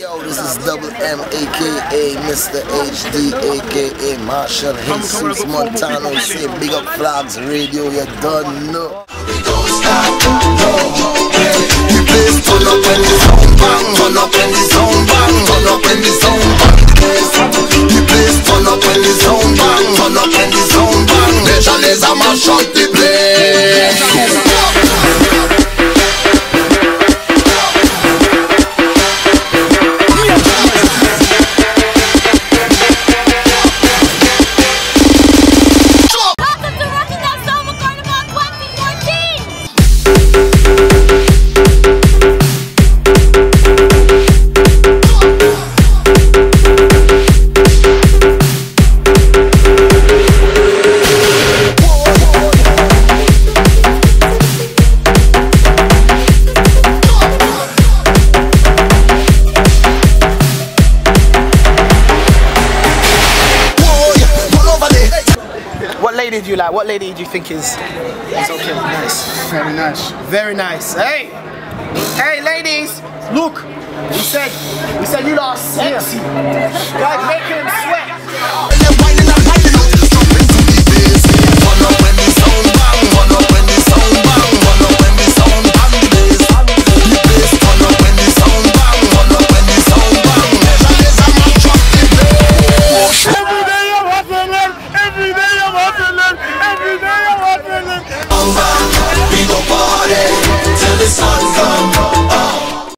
Yo, this is Double M, aka Mr. HD, aka Machel Jesus Montano. Say big up Flagz radio, you don't know. don't stop, no. The place turn up when the sound bang, turn up when the sound bang, turn up when the sound bang. The place turn up when the sound bang, turn up when the sound bang. Nation is a mash up the place. Lady do you like? What lady do you think is is okay? Nice. Very nice. Very nice. Hey! Hey ladies! Look! We said we said you lot are sexy. Guys ah.